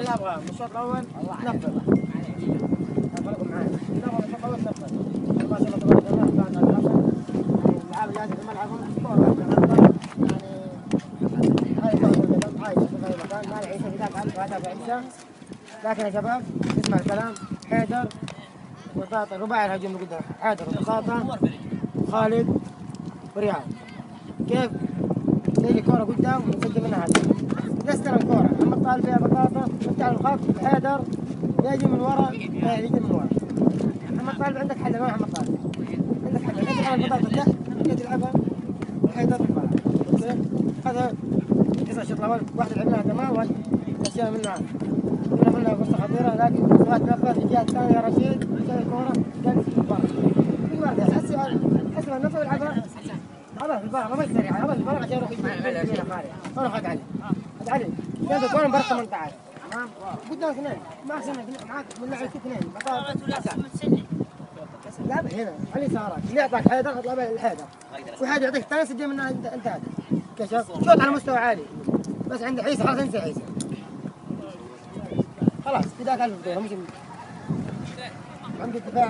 الشوط الأول الشوط الأول ما شاء الله تبارك الله يعني في يعني لكن يا شباب اسمع الكلام حيدر بساطة رباعي الهجوم اللي قدام حيدر بساطة خالد ورياض كيف تيجي كورة قدام ونسجل منها هدف نستلم الكورة لما تطالب فيها بساطة نفتح الخط حيدر يجي من ورا يجي من ورا. محمد طالب عندك حل ما محمد طالب عندك حل تلعب البطاطا تحت تلعبها حيدر في الملعب هذا قصة الشوط الأول. واحد لعبناها تمام واحد نسينا منها كنا منها فرصة خطيرة لكن بغيت نفذ الجهة الثانية رشيد شايل الكورة برا في واحد حس حس نفسه يلعبها. هذا في البار ما يسرع هذا في البار عشان يروح يجيب. خالد أنا خد علي خد علي كان الكورة برا 18 تمام قدام اثنين ما احسن معاك من ناحية اثنين لعب هنا على يسارك اللي يعطاك حيدر اطلع الحيدر. وحيدر يعطيك ثاني سجل منها انت هذا كشف. شوط على مستوى عالي. بس عند عيسى خلاص انسى عيسى. خلاص بداية البطولة مش عند الدفاع